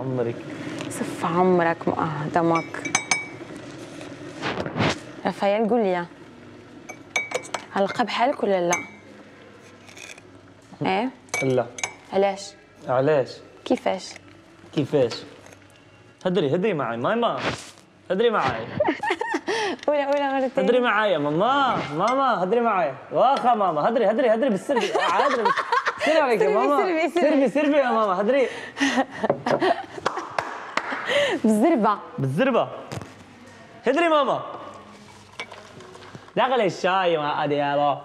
عمرك؟ صف عمرك آه دمك. رفايل قول لي. هاللقب حالك ولا لا؟ إيه؟ لا. علاش؟ علاش؟ كيفاش؟ كيفاش؟ هدري هدري معي ماما. هدري معي قولها قولها مرتين. هدري معي ماما. ماما هدري معي واخا ماما. هدري هدري هدري بالسربي هدري سيري عليك يا ماما سربي. سربي سربي يا ماما. هدري. بالزربة. بالزربة. هدري ماما. دخل الشاي معقد يابا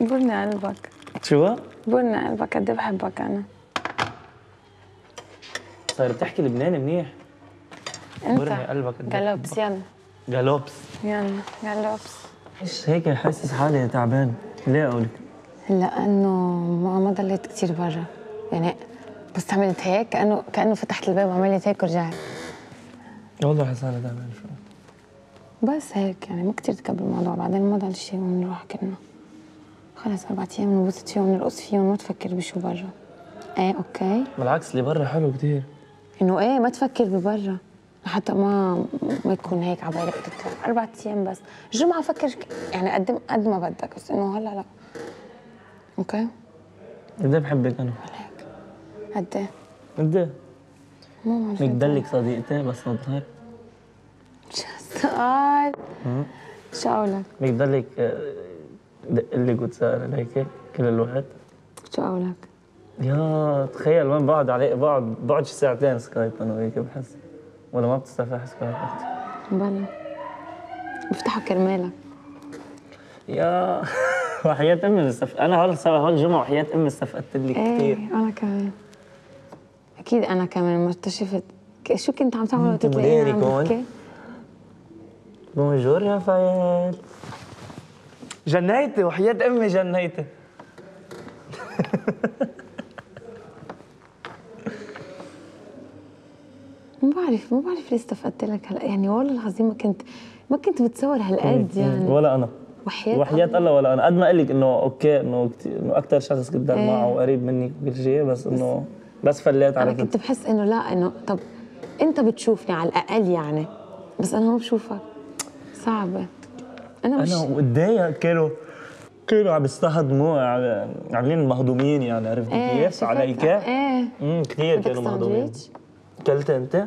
برنا قلبك. شو؟ برنا قلبك قد إيه بحبك أنا. صاير بتحكي لبناني منيح؟ أنت؟ برني قلبك قد إيه جلوبس يلا. جالوبس يلا جلوبس إيش هيك حاسس حالي تعبان؟ ليه اقولك؟ لأنه ما ما ضليت كثير برا. يعني بس عملت هيك كانه كأنه فتحت الباب وعملت هيك ورجعت. والله حالي تعبان شو بس هيك يعني ما كثير تكبر الموضوع. بعدين ما ضل شيء ونروح كنا. خلص أربع أيام ننبسط فيهم ونرقص فيهم وما تفكر بشو برا. إيه أوكي. بالعكس اللي برا حلو كثير إنه إيه ما تفكر ببرا. لحتى ما ما يكون هيك على بالك. تطلع أربع أيام بس. الجمعة فكر يعني قد قد ما بدك بس إنه هلأ لا. okay؟ قد إيه بحبك أنا؟ قد إيه قد إيه؟ مو معرفة صديقتي بس نظهر شو السؤال؟ شو أقولك؟ بدك ضلك آه، دق لك وتسأل هيك كل الوقت. شو أقولك؟ يا تخيل وين بقعد عليه بقعد بقعد شي ساعتين سكايب أنا وهيك بحس. ولا ما بتستفح سكايب. انت بلا. بفتحه كرمالك. يا وحياة أمي استف... أنا هول هول الجمعة وحياة أمي استفقدت لك إيه كثير أنا كمان. أكيد أنا كمان ك- شو كنت عم تعمل وقت مديري عم كون. بونجور رافائيل جنيتي وحياة أمي جنيتي. ما بعرف ما بعرف ليه استفدت لك هلا. يعني والله العظيم ما كنت ما كنت بتصور هالقد يعني. ولا أنا. وحياة وحياة الله. الله ولا أنا. قد ما قال لك إنه أوكي إنه كتير إنه أكثر شخص قدام إيه. معه وقريب منك وكل شيء بس إنه بس فليت أنا على كنت بحس إنه لا إنه طب أنت بتشوفني على الأقل يعني بس أنا ما بشوفك صعبة أنا مش أنا وقديها كانوا كانوا عم يستهضموا عاملين مهضومين يعني عرفت كيف؟ عليك؟ إيه كثير كانوا مهضومين؟ كلت أنت؟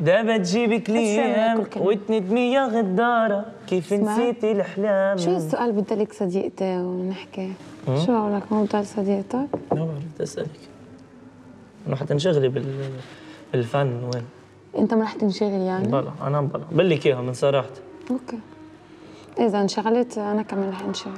ده بتجيبك شوي ليام بناكل كلنا. وتند مية غدارة كيف. نسيتي الأحلام. شو السؤال بدلك صديقتي ونحكي؟ شو اقولك ما بضل صديقتك ما بعرف أسألك. أنا حتنشغلي بال بالفن وين؟ أنت ما رح تنشغل يعني؟ بلا أنا بلا. بقول لك إياها من صراحتي أوكي. إذا انشغلت أنا كمان رح أنشغل.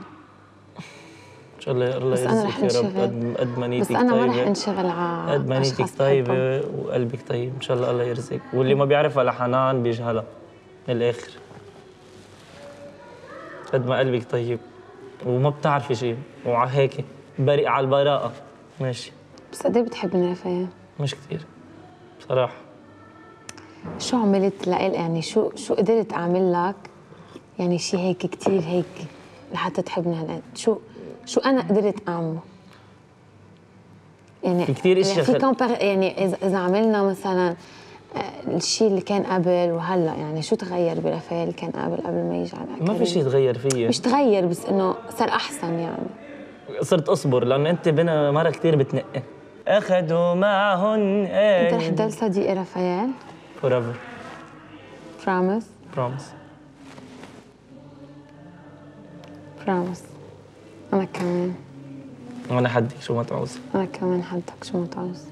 إن شاء الله الله يرزقك يا رب. قد ما نيتك بس أنا ما رح. انشغل على قد ما نيتك. طيبة وقلبك طيب. إن شاء الله الله يرزقك. واللي ما بيعرفها لحنان بيجهلها. من الآخر. قد ما قلبك طيب. وما بتعرفي شيء وهيك بريء على البراءة. ماشي. بس قد إيه بتحبني رفاية مش كثير بصراحة. شو عملت لإل يعني شو شو قدرت أعمل لك؟ يعني شيء هيك كتير هيك لحتى تحبني هالقد شو شو أنا قدرت أعمله؟ يعني في يعني إشياء في خل- compare يعني اذا إذا عملنا مثلا آه، الشيء اللي كان قبل وهلأ يعني شو تغير اللي كان قبل قبل ما يجي على ما في؟ شيء تغير فيي. مش تغير بس إنه صار أحسن يعني. صرت أصبر لأنه أنت بنا مرة كثير بتنقي. أخذوا معهن أنت رح تضل صديقي رفايل forever promise promise promise أنا كمان. وأنا حدك شو ما تعوز. أنا كمان حدك شو ما تعوز.